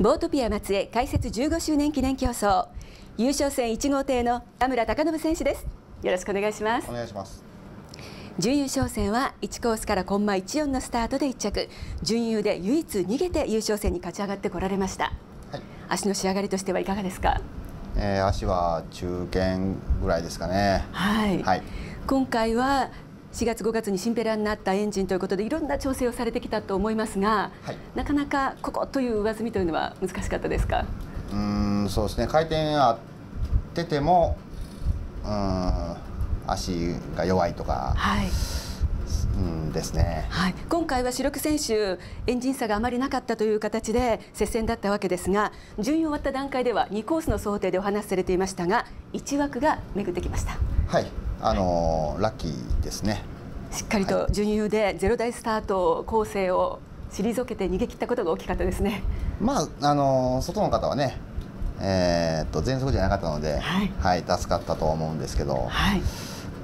ボートピア松江開設15周年記念競争。優勝戦1号艇の田村貴信選手です。よろしくお願いします。お願いします。準優勝戦は1コースからコンマ14のスタートで1着。準優で唯一逃げて優勝戦に勝ち上がってこられました、はい、足の仕上がりとしてはいかがですか、えー、足は中堅ぐらいですかね。はい、はい、今回は4月5月にシンペラになったエンジンということでいろんな調整をされてきたと思いますが、はい、なかなかここという上積みというのは難しかったですか？うんそうですね。回転あっててもうん足が弱いとか、はい。うんですね、はい、今回は主力選手エンジン差があまりなかったという形で接戦だったわけですが順位終わった段階では2コースの想定でお話しされていましたが1枠が巡ってきました。はいあのー、ラッキーですね。しっかりと準優でゼロ台スタート構成を退けて逃げ切ったことが大きかったですね。まああのー、外の方はね、えー、っと全速じゃなかったので、はい、はい、助かったと思うんですけど、はい、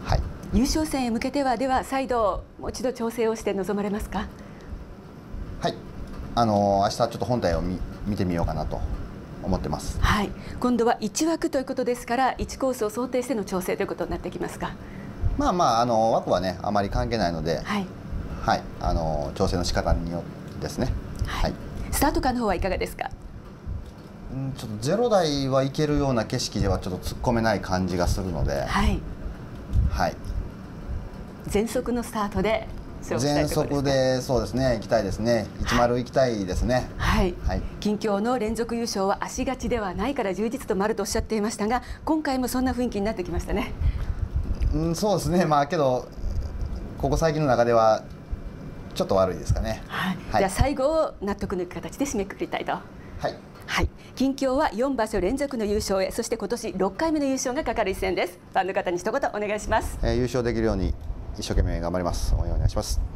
はい、優勝戦へ向けてはでは再度もう一度調整をして臨まれますか？はい、あのー、明日ちょっと本体を見見てみようかなと思ってます。はい、今度は1枠ということですから1コースを想定しての調整ということになってきますか？まあまああの枠はねあまり関係ないので、はい、はい、あの調整の仕方によってですね。はい。スタート感の方はいかがですか？うん、ちょっとゼロ台はいけるような景色ではちょっと突っ込めない感じがするので。はい。はい。全速のスタートで全速でそうですね行きたいですね。10行きたいですね。はい、はい、近況の連続優勝は足がちではないから充実と丸とおっしゃっていましたが今回もそんな雰囲気になってきましたね。うんそうですね。まあけどここ最近の中ではちょっと悪いですかね、はい、はい、じゃあ最後を納得のいく形で締めくくりたいと。はい。はい、近況は4場所連続の優勝へそして今年6回目の優勝がかかる一戦です。ファンの方に一言お願いします、えー、優勝できるように一生懸命頑張ります。応援お願いします。